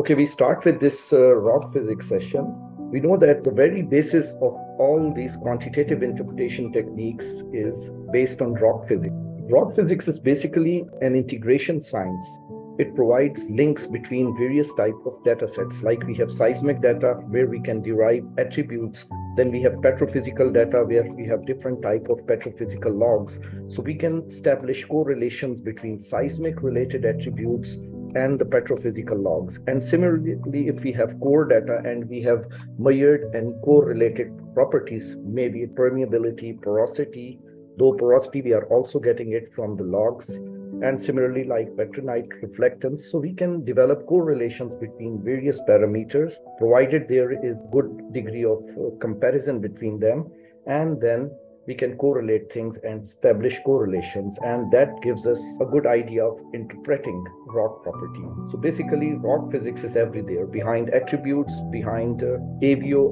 Okay, we start with this uh, rock physics session. We know that the very basis of all these quantitative interpretation techniques is based on rock physics. Rock physics is basically an integration science. It provides links between various types of data sets, like we have seismic data where we can derive attributes. Then we have petrophysical data where we have different type of petrophysical logs. So we can establish correlations between seismic related attributes and the petrophysical logs. And similarly, if we have core data and we have measured and correlated properties, maybe permeability, porosity, though porosity, we are also getting it from the logs. And similarly, like vitrinite reflectance, so we can develop correlations between various parameters, provided there is good degree of uh, comparison between them. And then we can correlate things and establish correlations and that gives us a good idea of interpreting rock properties. So basically rock physics is everywhere behind attributes behind uh, AVO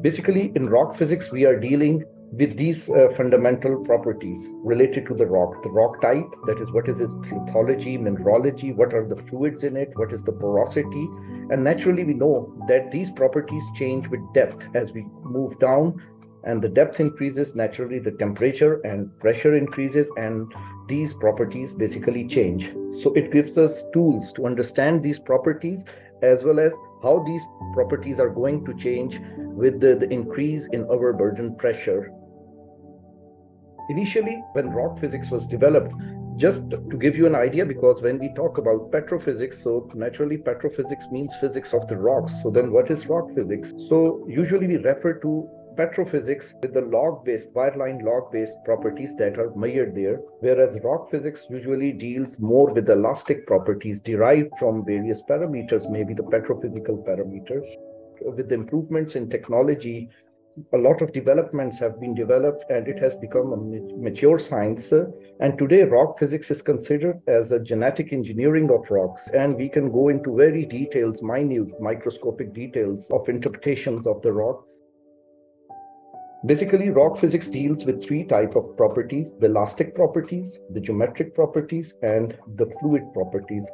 basically in rock physics we are dealing with these uh, fundamental properties related to the rock. The rock type that is what is its lithology mineralogy what are the fluids in it what is the porosity? And naturally we know that these properties change with depth as we move down and the depth increases naturally the temperature and pressure increases and these properties basically change. So it gives us tools to understand these properties as well as how these properties are going to change with the, the increase in overburden pressure Initially, when rock physics was developed, just to give you an idea, because when we talk about petrophysics, so naturally petrophysics means physics of the rocks. So then what is rock physics? So usually we refer to petrophysics with the log-based, wireline log-based properties that are measured there, whereas rock physics usually deals more with elastic properties derived from various parameters, maybe the petrophysical parameters. With improvements in technology, a lot of developments have been developed and it has become a mature science. Uh, and today, rock physics is considered as a genetic engineering of rocks. And we can go into very details, minute, microscopic details of interpretations of the rocks. Basically, rock physics deals with three type of properties, the elastic properties, the geometric properties, and the fluid properties.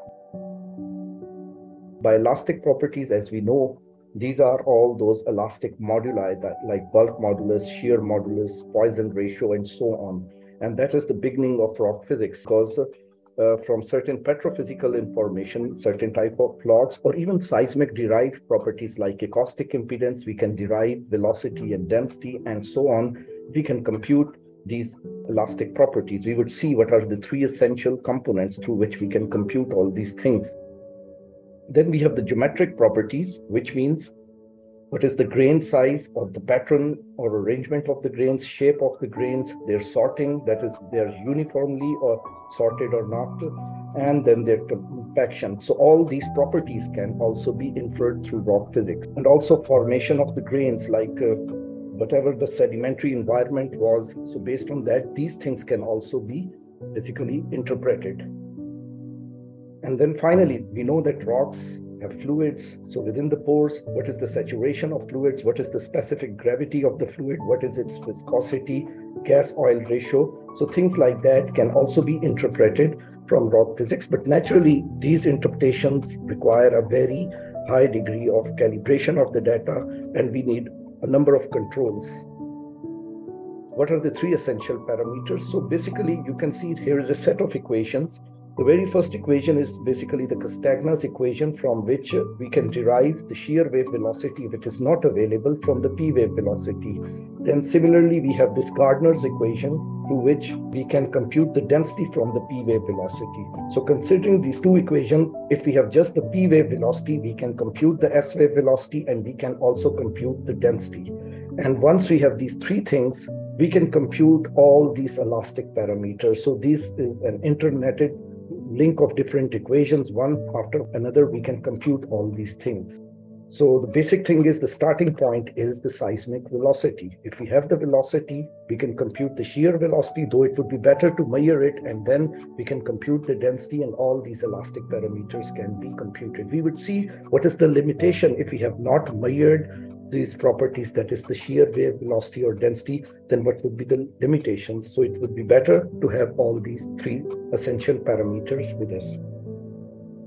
By elastic properties, as we know, these are all those elastic moduli that like bulk modulus, shear modulus, Poisson ratio, and so on. And that is the beginning of rock physics because uh, from certain petrophysical information, certain type of logs, or even seismic derived properties like acoustic impedance, we can derive velocity and density and so on. We can compute these elastic properties. We would see what are the three essential components through which we can compute all these things. Then we have the geometric properties, which means what is the grain size or the pattern or arrangement of the grains, shape of the grains, their sorting, that is, they're uniformly or sorted or not, and then their compaction. So all these properties can also be inferred through rock physics. And also formation of the grains, like uh, whatever the sedimentary environment was. So based on that, these things can also be basically interpreted. And then finally, um, we know that rocks have fluids. So within the pores, what is the saturation of fluids? What is the specific gravity of the fluid? What is its viscosity, gas oil ratio? So things like that can also be interpreted from rock physics. But naturally, these interpretations require a very high degree of calibration of the data, and we need a number of controls. What are the three essential parameters? So basically, you can see here is a set of equations the very first equation is basically the Castagna's equation from which we can derive the shear wave velocity which is not available from the p wave velocity. Then similarly, we have this Gardner's equation through which we can compute the density from the p wave velocity. So considering these two equations, if we have just the p wave velocity, we can compute the s wave velocity and we can also compute the density. And once we have these three things, we can compute all these elastic parameters. So this is an interneted link of different equations, one after another, we can compute all these things. So the basic thing is the starting point is the seismic velocity. If we have the velocity, we can compute the shear velocity, though it would be better to measure it, and then we can compute the density and all these elastic parameters can be computed. We would see what is the limitation if we have not measured these properties, that is the shear wave velocity or density, then what would be the limitations? So it would be better to have all these three essential parameters with us.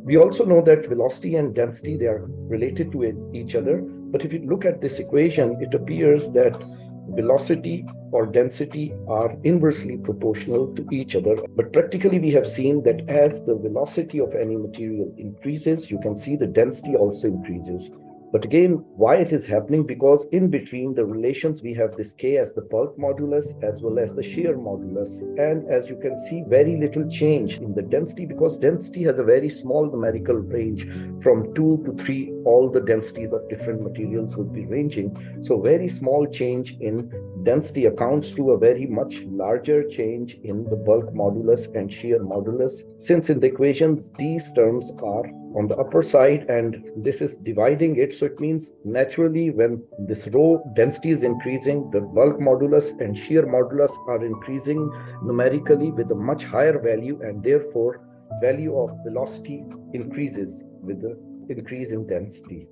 We also know that velocity and density, they are related to each other. But if you look at this equation, it appears that velocity or density are inversely proportional to each other. But practically, we have seen that as the velocity of any material increases, you can see the density also increases. But again, why it is happening? Because in between the relations, we have this K as the bulk modulus as well as the shear modulus. And as you can see, very little change in the density because density has a very small numerical range from two to three, all the densities of different materials would be ranging. So very small change in density accounts to a very much larger change in the bulk modulus and shear modulus. Since in the equations, these terms are on the upper side and this is dividing it. So it means naturally when this rho density is increasing, the bulk modulus and shear modulus are increasing numerically with a much higher value and therefore value of velocity increases with the increase in density.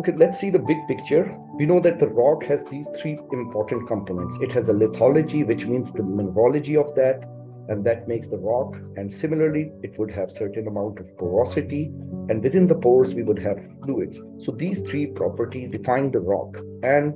Okay, let's see the big picture. We know that the rock has these three important components. It has a lithology, which means the mineralogy of that and that makes the rock. And similarly, it would have certain amount of porosity, and within the pores, we would have fluids. So these three properties define the rock. And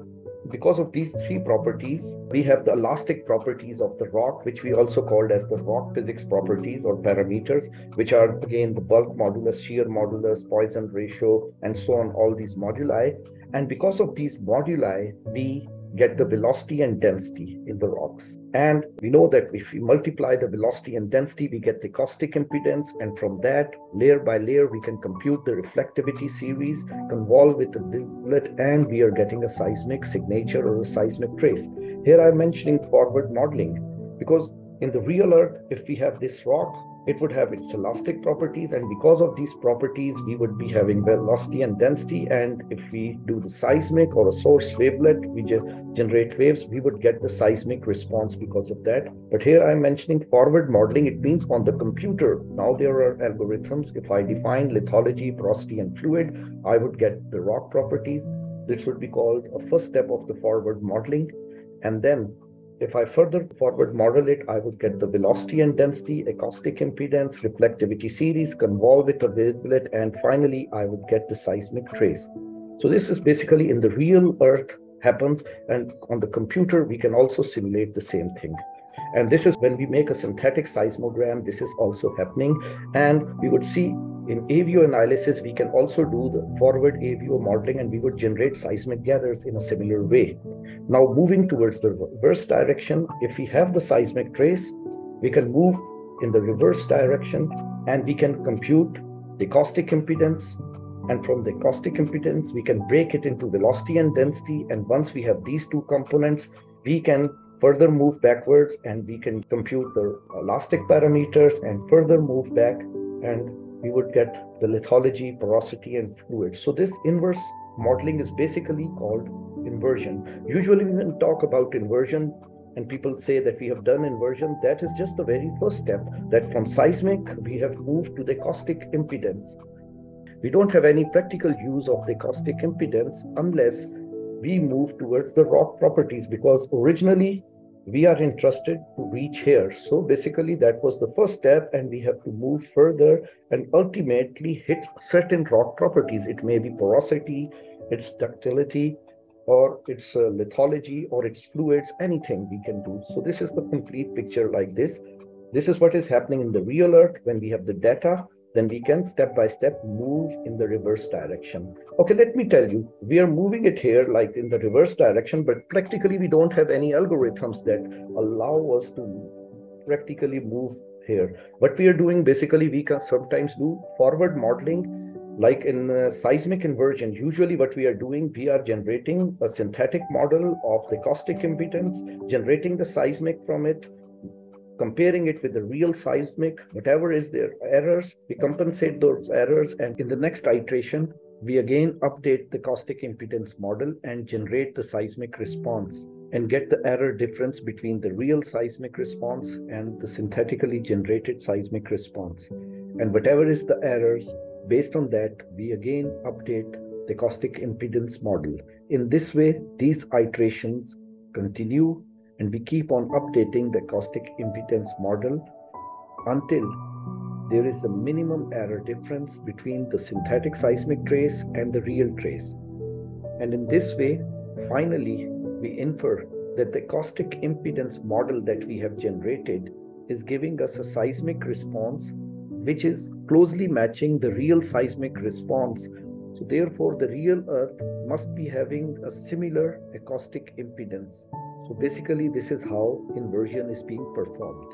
because of these three properties, we have the elastic properties of the rock, which we also called as the rock physics properties or parameters, which are again the bulk modulus, shear modulus, Poisson ratio, and so on, all these moduli. And because of these moduli, we get the velocity and density in the rocks. And we know that if we multiply the velocity and density, we get the acoustic impedance. And from that, layer by layer, we can compute the reflectivity series, convolve with the wavelet, and we are getting a seismic signature or a seismic trace. Here I'm mentioning forward modeling because in the real Earth, if we have this rock, it would have its elastic properties and because of these properties we would be having velocity and density. And if we do the seismic or a source wavelet we ge generate waves we would get the seismic response because of that. But here i'm mentioning forward modeling. It means on the computer now there are algorithms. If i define lithology porosity and fluid i would get the rock properties this would be called a first step of the forward modeling. And then if I further forward model it, I would get the velocity and density, acoustic impedance, reflectivity series, convolve with a wavelet, and finally I would get the seismic trace. So this is basically in the real Earth happens, and on the computer we can also simulate the same thing. And this is when we make a synthetic seismogram, this is also happening, and we would see in AVO analysis, we can also do the forward AVO modeling and we would generate seismic gathers in a similar way. Now moving towards the reverse direction, if we have the seismic trace, we can move in the reverse direction and we can compute the acoustic impedance. And from the acoustic impedance, we can break it into velocity and density. And once we have these two components, we can further move backwards and we can compute the elastic parameters and further move back and we would get the lithology, porosity, and fluids. So this inverse modeling is basically called inversion. Usually when we talk about inversion and people say that we have done inversion, that is just the very first step, that from seismic, we have moved to the acoustic impedance. We don't have any practical use of the acoustic impedance unless we move towards the rock properties because originally we are interested to reach here. So basically, that was the first step, and we have to move further and ultimately hit certain rock properties. It may be porosity, its ductility, or its uh, lithology, or its fluids, anything we can do. So this is the complete picture like this. This is what is happening in the real Earth when we have the data then we can step by step move in the reverse direction. Okay, let me tell you, we are moving it here like in the reverse direction, but practically we don't have any algorithms that allow us to practically move here. What we are doing basically, we can sometimes do forward modeling like in uh, seismic inversion, usually what we are doing, we are generating a synthetic model of the acoustic impedance, generating the seismic from it, comparing it with the real seismic, whatever is their errors, we compensate those errors. And in the next iteration, we again update the acoustic impedance model and generate the seismic response and get the error difference between the real seismic response and the synthetically generated seismic response. And whatever is the errors, based on that, we again update the acoustic impedance model. In this way, these iterations continue and we keep on updating the acoustic impedance model until there is a minimum error difference between the synthetic seismic trace and the real trace. And in this way, finally, we infer that the acoustic impedance model that we have generated is giving us a seismic response which is closely matching the real seismic response. So, therefore, the real Earth must be having a similar acoustic impedance. So, basically, this is how inversion is being performed.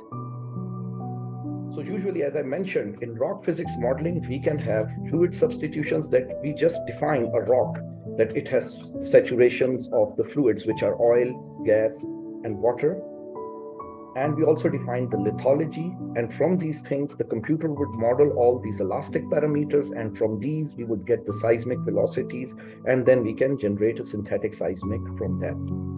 So, usually, as I mentioned, in rock physics modeling, we can have fluid substitutions that we just define a rock that it has saturations of the fluids, which are oil, gas, and water. And we also define the lithology. And from these things, the computer would model all these elastic parameters. And from these, we would get the seismic velocities. And then we can generate a synthetic seismic from that.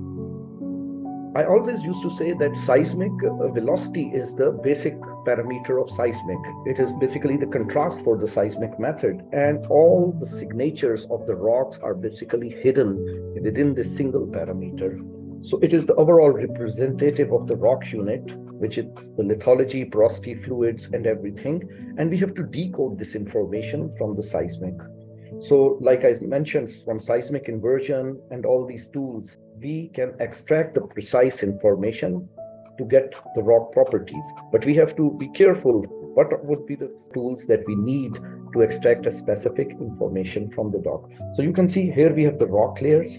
I always used to say that seismic uh, velocity is the basic parameter of seismic. It is basically the contrast for the seismic method. And all the signatures of the rocks are basically hidden within this single parameter. So it is the overall representative of the rock unit, which is the lithology, porosity, fluids, and everything. And we have to decode this information from the seismic. So, like I mentioned, from seismic inversion and all these tools, we can extract the precise information to get the rock properties. But we have to be careful what would be the tools that we need to extract a specific information from the rock. So you can see here we have the rock layers.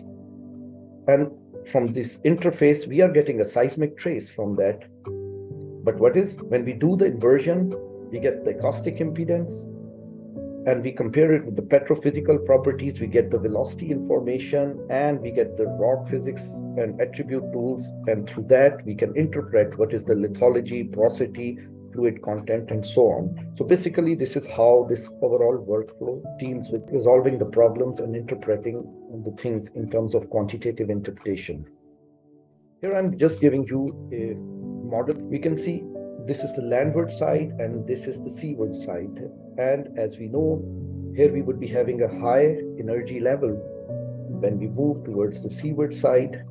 And from this interface, we are getting a seismic trace from that. But what is when we do the inversion, we get the acoustic impedance, and we compare it with the petrophysical properties, we get the velocity information and we get the rock physics and attribute tools. And through that, we can interpret what is the lithology, porosity, fluid content, and so on. So basically, this is how this overall workflow deals with resolving the problems and interpreting the things in terms of quantitative interpretation. Here I'm just giving you a model. We can see this is the landward side and this is the seaward side. And as we know, here we would be having a high energy level. When we move towards the seaward side,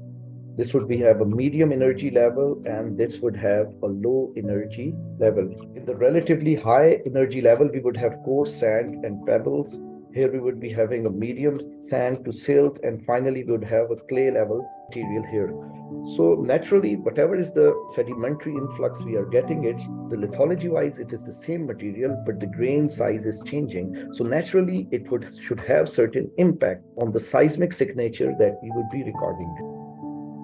this would be have a medium energy level and this would have a low energy level. In the relatively high energy level, we would have coarse sand and pebbles. Here we would be having a medium sand to silt and finally we would have a clay level material here. So naturally, whatever is the sedimentary influx we are getting it, the lithology wise, it is the same material, but the grain size is changing. So naturally, it would should have certain impact on the seismic signature that we would be recording.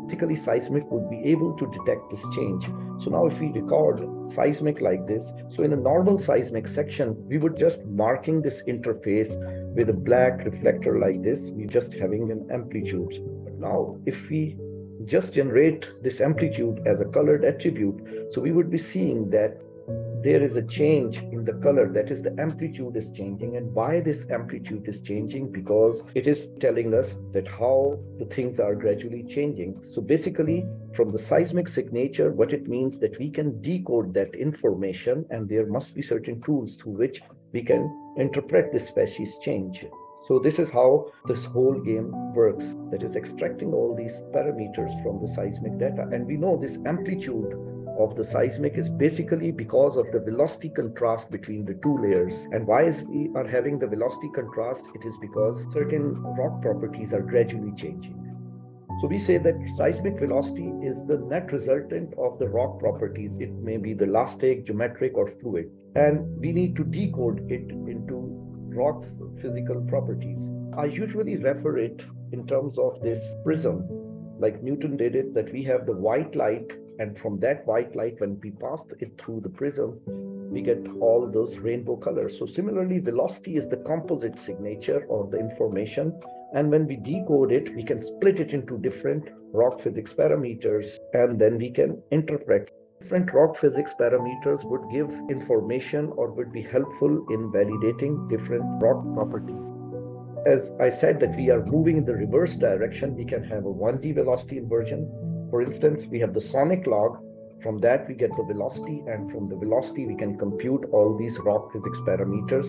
Basically, seismic would be able to detect this change. So now if we record seismic like this, so in a normal seismic section, we would just marking this interface with a black reflector like this, we're just having an amplitude. Now if we just generate this amplitude as a colored attribute. So we would be seeing that there is a change in the color. That is the amplitude is changing. And why this amplitude is changing? Because it is telling us that how the things are gradually changing. So basically from the seismic signature what it means that we can decode that information and there must be certain tools through which we can interpret this facies change so this is how this whole game works. That is extracting all these parameters from the seismic data. And we know this amplitude of the seismic is basically because of the velocity contrast between the two layers. And why is we are having the velocity contrast? It is because certain rock properties are gradually changing. So we say that seismic velocity is the net resultant of the rock properties. It may be the elastic, geometric, or fluid. And we need to decode it into rock's physical properties. I usually refer it in terms of this prism, like Newton did it, that we have the white light, and from that white light, when we pass it through the prism, we get all those rainbow colors. So similarly, velocity is the composite signature of the information. And when we decode it, we can split it into different rock physics parameters, and then we can interpret different rock physics parameters would give information or would be helpful in validating different rock properties. As I said that we are moving in the reverse direction, we can have a 1D velocity inversion. For instance, we have the sonic log From that, we get the velocity, and from the velocity, we can compute all these rock physics parameters.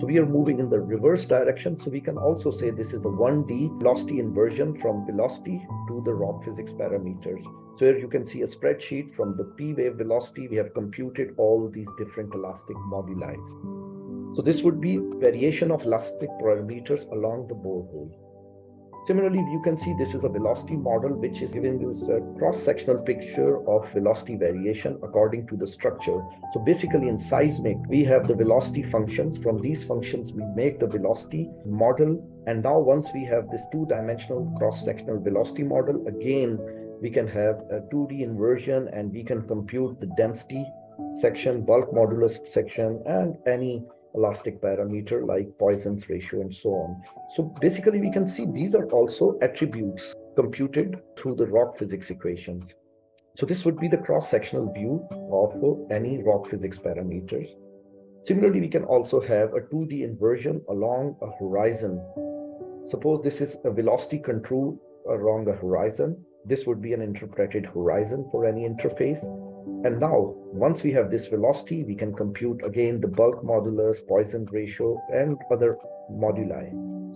So we are moving in the reverse direction. So we can also say this is a 1D velocity inversion from velocity to the rock physics parameters. So here you can see a spreadsheet from the p wave velocity. We have computed all these different elastic moduli. So this would be variation of elastic parameters along the borehole. Similarly, you can see this is a velocity model, which is giving this uh, cross-sectional picture of velocity variation according to the structure. So basically in seismic, we have the velocity functions. From these functions, we make the velocity model. And now once we have this two-dimensional cross-sectional velocity model, again, we can have a 2D inversion and we can compute the density section, bulk modulus section, and any elastic parameter like Poisson's ratio and so on. So basically we can see these are also attributes computed through the rock physics equations. So this would be the cross-sectional view of any rock physics parameters. Similarly, we can also have a 2D inversion along a horizon. Suppose this is a velocity control along a horizon. This would be an interpreted horizon for any interface. And now, once we have this velocity, we can compute again the bulk modulus, Poisson ratio, and other moduli.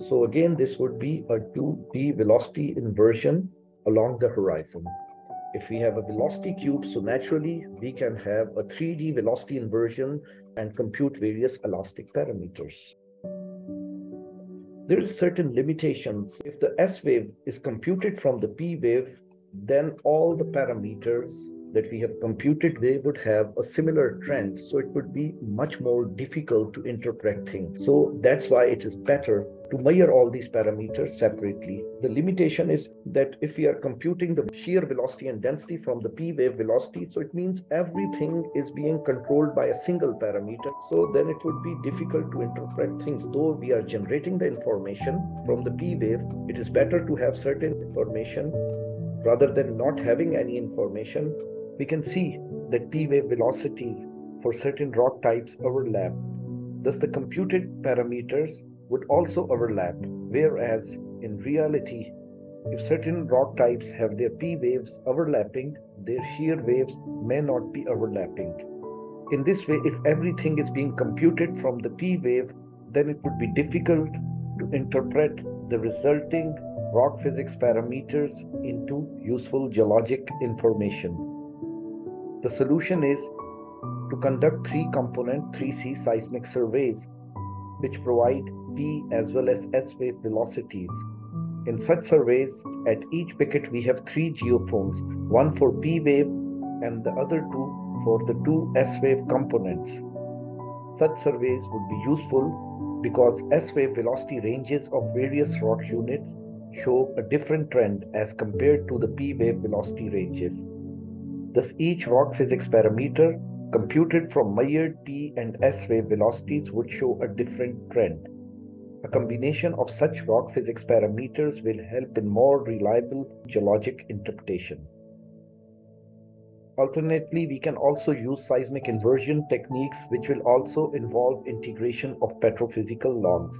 So again, this would be a 2D velocity inversion along the horizon. If we have a velocity cube, so naturally we can have a 3D velocity inversion and compute various elastic parameters. There is certain limitations. If the S wave is computed from the P wave, then all the parameters that we have computed, they would have a similar trend. So it would be much more difficult to interpret things. So that's why it is better to measure all these parameters separately. The limitation is that if we are computing the shear velocity and density from the p wave velocity, so it means everything is being controlled by a single parameter. So then it would be difficult to interpret things. Though we are generating the information from the p wave, it is better to have certain information rather than not having any information we can see that p-wave velocities for certain rock types overlap. Thus, the computed parameters would also overlap, whereas in reality, if certain rock types have their p waves overlapping, their shear waves may not be overlapping. In this way, if everything is being computed from the p wave, then it would be difficult to interpret the resulting rock physics parameters into useful geologic information. The solution is to conduct three component 3C seismic surveys, which provide P as well as S wave velocities. In such surveys, at each picket we have three geophones, one for P wave and the other two for the two S wave components. Such surveys would be useful because S wave velocity ranges of various rock units show a different trend as compared to the P wave velocity ranges. Thus, each rock physics parameter computed from measured P and S wave velocities would show a different trend. A combination of such rock physics parameters will help in more reliable geologic interpretation. Alternately, we can also use seismic inversion techniques, which will also involve integration of petrophysical logs.